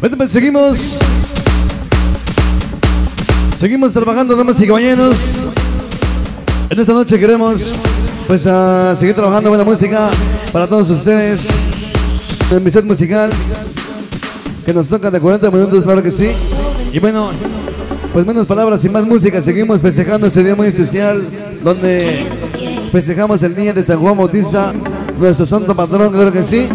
Pues seguimos. Seguimos trabajando, damas y caballeros. En esta noche queremos pues seguir trabajando buena música para todos ustedes. En mi set musical que nos toca de 40 minutos, claro que sí. Y bueno, pues menos palabras y más música. Seguimos festejando este día muy especial donde festejamos el día de San Juan Bautista, nuestro santo patrón, claro que sí.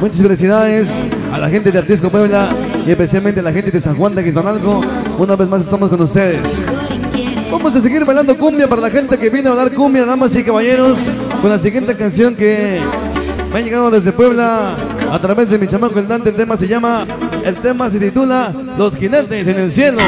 Muchas felicidades a la gente de Artisco Puebla y especialmente a la gente de San Juan de Quismanalco. Una vez más estamos con ustedes. Vamos a seguir bailando cumbia para la gente que vino a dar cumbia, damas y caballeros, con la siguiente canción que me ha llegado desde Puebla a través de mi chamaco el Dante. El tema se llama, el tema se titula Los jinetes en el cielo.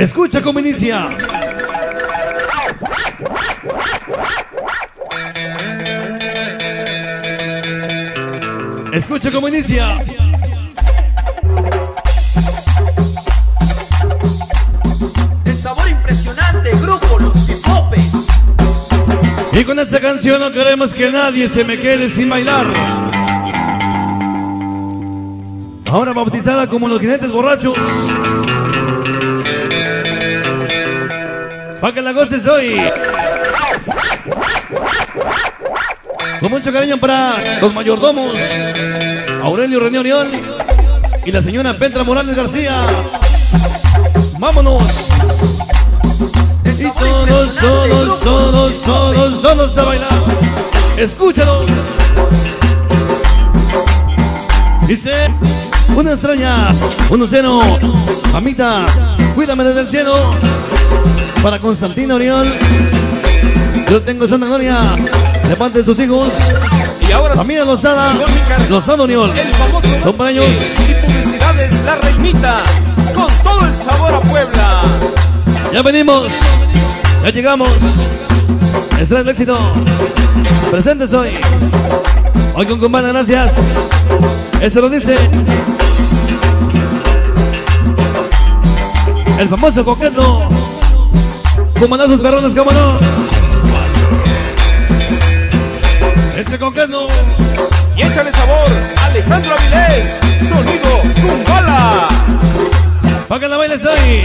Escucha cómo inicia. Escucha cómo inicia. El sabor impresionante, grupo Los Pipopes. Y con esta canción no queremos que nadie se me quede sin bailar. Ahora bautizada como los jinetes borrachos. Para que la goces hoy. Con mucho cariño para los mayordomos. Aurelio René Orión y la señora Petra Morales García. Vámonos. Y todos, todos, todos, todos, todos a bailar. Escúchalo. Dice, una extraña, un cero, mamita, cuídame desde el cielo. Para Constantino Oriol, yo tengo Santa Gloria, de parte de sus hijos. Y ahora familia Lozada, Lozada Oriol. Son para ellos. y publicidades La Reinita con todo el sabor a Puebla. Ya venimos, ya llegamos. Estrella de éxito. Presentes hoy. Hoy con Cumbana, gracias. Eso lo dice. El famoso coqueto. Cumanazos perrones, cómo no. Ese coqueto. Y échale sabor, Alejandro Avilés, sonido Kumbala. Para que la bailes hoy.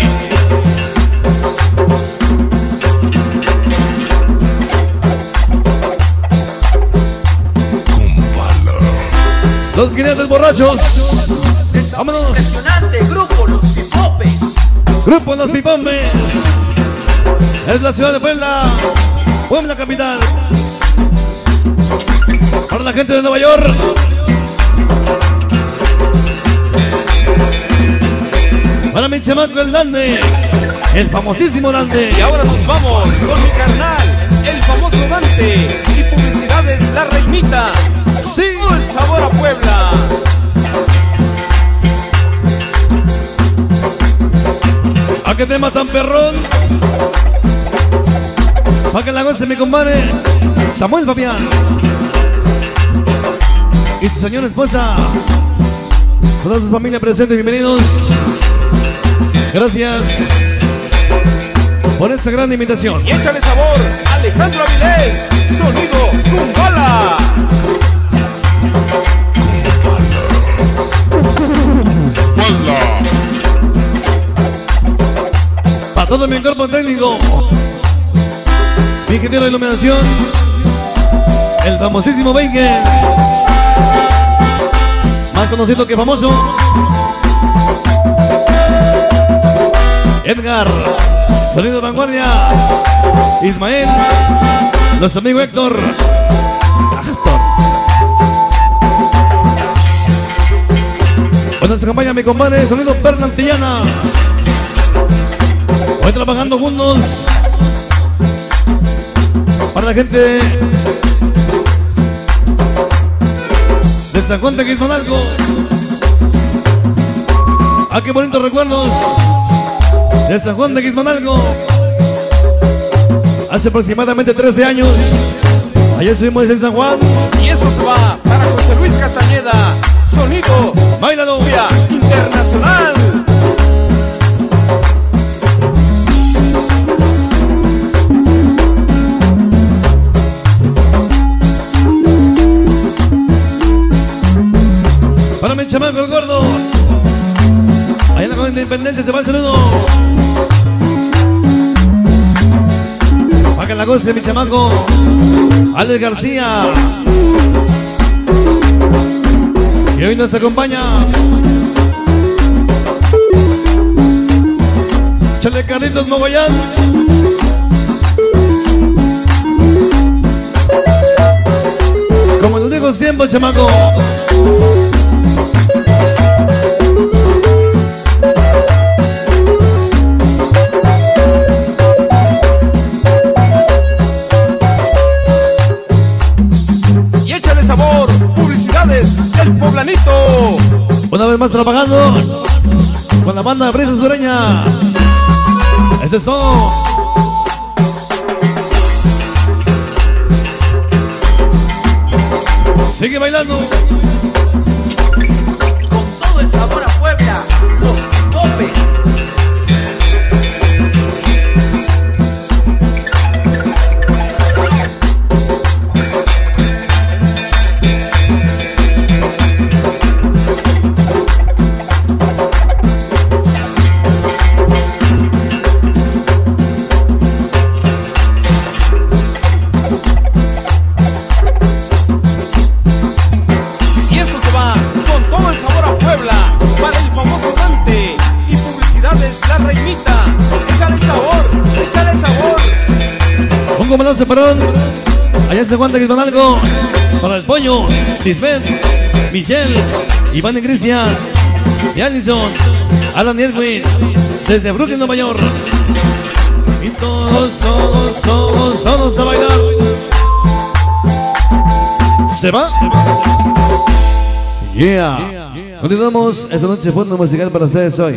Los jinetes borrachos. Vámonos. Impresionante, grupo Los Pipopes. Grupo Los Pipombes. Es la ciudad de Puebla. Puebla capital. Para la gente de Nueva York. Para mi chamaco el Dande. El famosísimo Dande. Y ahora nos vamos con mi carnal, el famoso Dante y publicidades La Reinita. Sí. Todo el sabor a Puebla. ¿A qué tema tan perrón? Que la goce mi compadre. Samuel Fabián. Y su señora esposa. Toda su familia presente, bienvenidos. Gracias Por esta gran invitación. Y échale sabor, Alejandro Avilés, sonido Kumbala. Para todo mi cuerpo técnico ingeniero de iluminación. El famosísimo Baker Más conocido que famoso. Edgar. Sonido de vanguardia. Ismael. Nuestro amigo Héctor. Hoy nos acompaña mi compadre Sonido Pernantillana Hoy trabajando juntos para la gente de San Juan de Quismonalco. Ah, qué bonitos recuerdos de San Juan de Quismonalco. Hace aproximadamente 13 años. Allá estuvimos en San Juan. Y esto se va para José Luis Castañeda, sonido chamaco, el gordo. Ahí en la Colonia Independencia se va el saludo. Que la goce, mi chamaco. Alex García. Y hoy nos acompaña. Chale Carlitos Mogollán. Como en los viejos tiempos, chamaco. Una vez más trabajando con la banda Brisa Sureña. Ese es todo. Sigue bailando. Comandante separón. Allá se Juan de algo Para el pollo, Lisbeth, Michelle, Iván Cristian, y Allison, Alan Edwin, desde Brooklyn, Nueva York. Y todos, todos, todos, todos a bailar. ¿Se va? Yeah. Continuamos esta noche fondo musical para ustedes hoy.